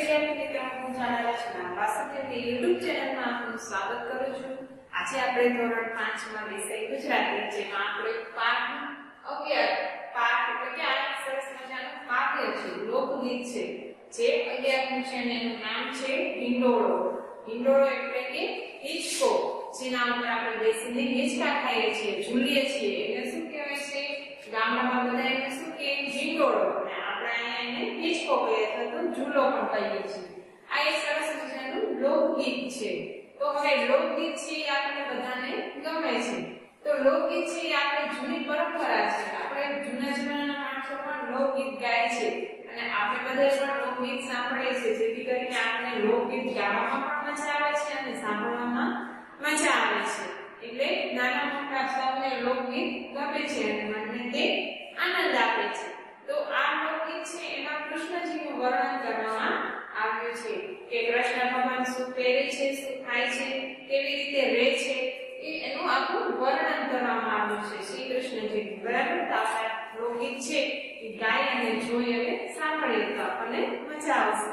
વિદ્યાર્થી હું જાણા રચના વાસુદેવની યુટ્યુબ ચેનલમાં આપનું સ્વાગત કરું છું. આજે આપણે ધોરણ 5 માં વિષય ગુજરાતી જેમાં આપણે પાઠ 11 પાઠ એટલે કાવ્ય લોકગીત છે. જે 11 નું છે અને એનું નામ છે હિંડોળો. હિંડોળો એટલે કે હિંચકો, જેના ઉપર આપણે બેસીને હિંચકા ખાઈએ છીએ, ઝૂલીએ છીએ. એને શું કહેવાય છે? ગામડામાં બધા એને અથવા તો ઝૂલો પણ કહીએ છીએ. આ એક સરસ મજાનું લોકગીત છે. તો હવે લોકગીત છે એ આપણે બધાને ગમે છે. તો લોકગીત છે એ આપણી જૂની પરંપરા છે આપણે જૂના જમાનાના માણસો પણ લોકગીત ગાય છે અને આપણે બધા પણ લોકગીત સાંભળીએ છીએ જેથી કરીને આપણે લોકગીત ગાવામાં પણ મજા આવે છે અને સાંભળવામાં મજા આવે છે એટલે નાના મોટા સૌને લોકગીત ગમે છે અને મનને તે આનંદ આપે છે તો આ લોકગીત છે એમાં કૃષ્ણજીનું વર્ણન કરવામાં આવ્યું છે. કે કૃષ્ણ ભગવાન શું પહેરે છે, શું ખાય છે, કેવી રીતે રહે છે એનું આખું વર્ણન કરવામાં આવ્યું છે. શ્રી કૃષ્ણજી બરાબર આપણા લોકગીત છે, એ ગાય અને જોઈ અને સાંભળીએ તો આપણને મજા આવશે.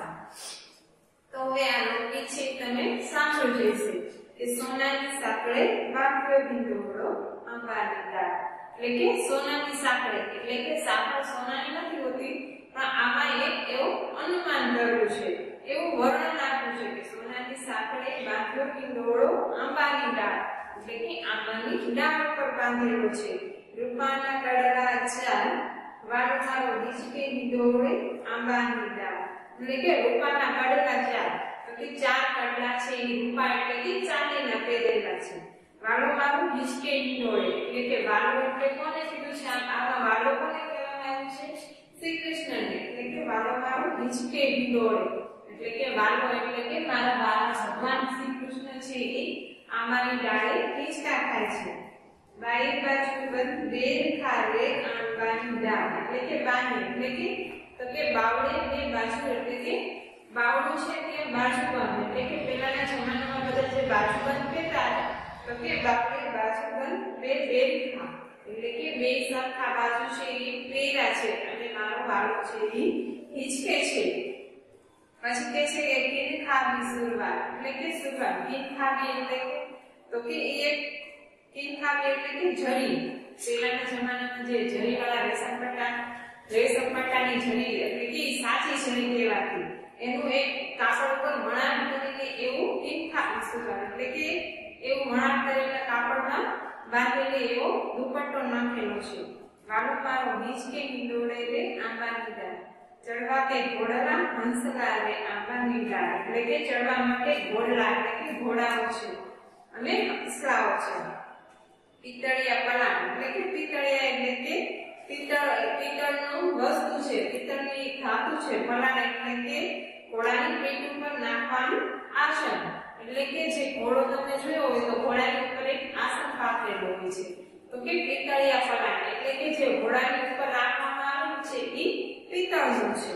તો હવે આ લોકગીત છે, તમે સાંભળો જોઈશે કે સોનાની સાંકળે વાગ્યો ભીંડોળો અંબાની દાળ એટલે કે સોનાની સાંકળે, એટલે કે સાંકળ સોનાની નથી હોતી પણ આમાં એક એવું અનુમાન ધર્યું છે એવું વર્ણન આપ્યું છે કે સોનાની સાંકળે વાગ્યો ભીંડોળો અંબાની દાળ એટલે કે આંબાની ડાળ પર બાંધેલો છે. રૂપાના કડરા ચાલ વાળમાં ડીચકે ભીંડોળે આંબાની ડાળ. એટલે કે રૂપાના કડરા ચાલ કે ચાર કડલા છે એ રૂપા એટલે કે ચાંદીના પહેરેલા છે. વાળો મારું હિચકે હિંડોળે એટલે કે વાળો એટલે કોને કીધું છે? આમાં વાળો કોને કહેવામાં આવ્યું છે? શ્રી કૃષ્ણને એટલે કે વાળો મારો હિચકે હિંડોળે એટલે કે વાલો એટલે કે મારા વાલા ભગવાન શ્રી કૃષ્ણ છે એ આંબાની ડાળે હિંચકા ખાય છે. બાઈ બાજુ બંધ બે ખારે આંબાની ડાળ, એટલે કે બાની એટલે કે, તો કે બાવળે બે બાજુ, એટલે કે બાવડું છે તે બાજુબંધ, એટલે કે પહેલાના જમાનામાં બધા જે બાજુબંધ કહેતા તો કે બાજુ બાજુબંધ બે બે એટલે કે બે સરખા બાજુ છે એ પેરા છે, અને મારો બાળો છે એ હિચકે છે. પછી કે છે કે કિન ખાવી સુરવા એટલે કે સુરવા કિન ખાબી એટલે કે, તો કે એક કિન ખાબી એટલે કે જરી. પહેલાના જમાનામાં જે જરી વાળા રેશમ પટ્ટા રેશમ પટ્ટાની જરી એટલે કે સાચી જરી કહેવાતી. એનું એક કાપડ ઉપર વણાટ કરીને એવું કિન ખાબી સુરવા એટલે કે એવું વણાટ કરેલા કાપડમાં બાંધેલી એવો દુપટ્ટો નાખેલો છે. વાળો મારો બીજ કે હિંડોળે રે આંબાની દાળ. ચડવા કે ઘોડલા હંસલા અને આંબાની દાળ એટલે કે ચડવા માટે ઘોડલા, એટલે કે ઘોડાઓ છે. અને હંસલાઓ છે. પિત્તળિયા પલાણ, એટલે કે પિત્તળિયા એટલે કે પિત્તળ, પિત્તળનું વસ્તુ છે. પિત્તળની ધાતુ છે. પલાણ એટલે કે ઘોડાની પેટ ઉપર નાખવાનું આસન એટલે કે જે ઘોડો તમે જોયો હોય તો ઘોડાની ઉપર એક આસન પાથરેલું હોય છે. તો કે પિત્તળિયા પલાણ, એટલે કે જે ઘોડાની ઉપર રાખવામાં આવેલું છે એ પિત્તળનું છે.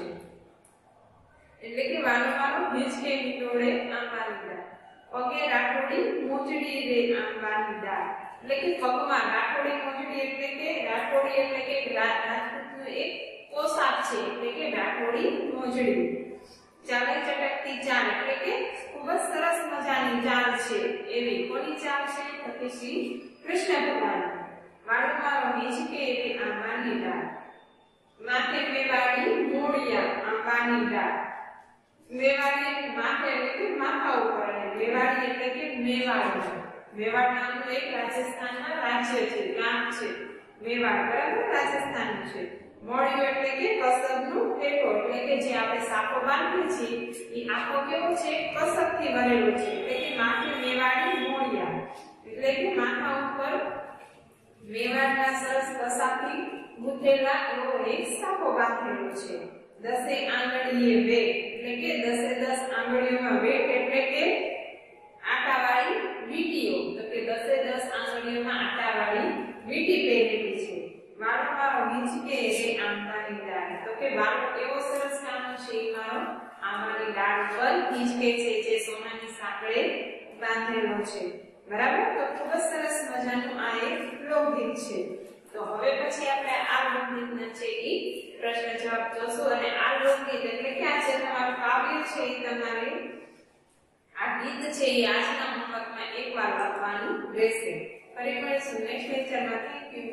એટલે કે વાલો વાલો ભેજ કે હિંડોળે આંબાની દાળ. પગે રાખોડી મોચડી રે આંબાની દાળ. એટલે કે પગમાં રાખોડી મોચડી એટલે કે રાખોડી એટલે કે રાજપૂતનું એક પોશાક છે. એટલે કે રાખોડી મોજડી. ચાલે ચટકતી ચાલ એટલે કે ખૂબ જ સરસ મજાની ચાલ છે. એવી કોની ચાલ છે? તો શ્રી કૃષ્ણ ભગવાન મારો મારો હિંચકે એવી આંબાની દાળ. માથે બે મોડિયા આંબાની મેવાડી એટલે માથે એટલે કે માથા ઉપર અને મેવાડી એટલે કે મેવાડ મેવાડ નામનું એક રાજસ્થાનમાં રાજ્ય છે, ગામ છે. મેવાડ, બરાબર? રાજસ્થાનનું છે. મોડિયો એટલે કે કસબનું ટેકો એટલે કે જે આપણે સાપો બાંધીએ છીએ, એ આખો કેવો છે? કસબથી ભરેલો છે. એટલે કે માથે મેવાડી મોડિયા એટલે કે માથા ઉપર મેવાડના સરસ કસાથી ગૂંથેલા એવો એક સાપો બાંધેલો છે. દસે આંગળીએ વેટ એટલે કે દસે દસ આંગળીઓમાં વેટ એટલે કે આટાવાળી વીટીઓ. તો કે દસે દસ આંગળીઓમાં આટાવાળી વીટી પહેરેલી છે. વાળો મારો વીંચકે એ આંબાની દાળ તો કે વાળો એવો સરસ નાનો છે મારો આંબાની દાળ પર હિંચકે છે જે સોનાની સાંકળે બાંધેલો છે. બરાબર? તો ખૂબ જ સરસ મજાનું આ એક લોકગીત છે. તો હવે પછી આપણે આ લોકગીતના છે એ પ્રશ્ન જવાબ જોશું અને આ લોકગીત એટલે કે આ જે તમારું કાવ્ય છે એ તમારે આ ગીત છે એ આજના હોમવર્કમાં એકવાર વાંચવાનું રહેશે. ફરી મળીશું નેક્સ્ટ લેક્ચરમાં થેન્ક યુ